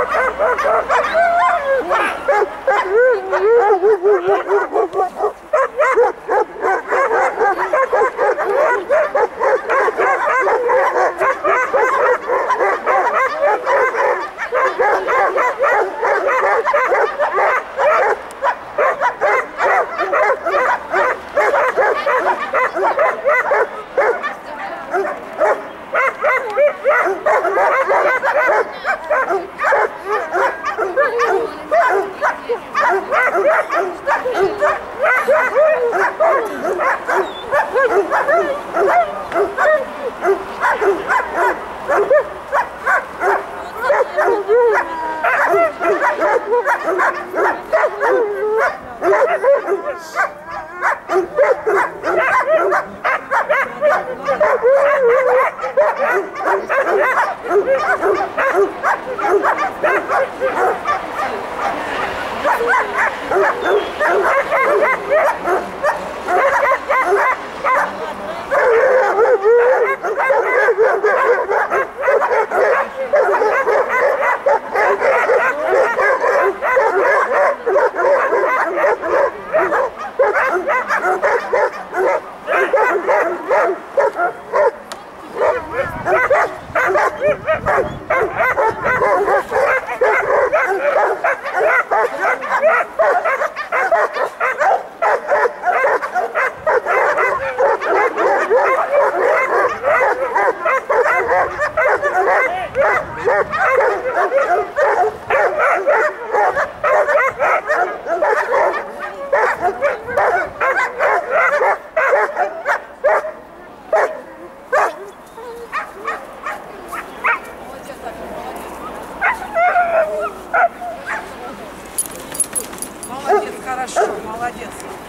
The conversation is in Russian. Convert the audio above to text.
Ha ha ha! Ha ha ha ha! Молодец.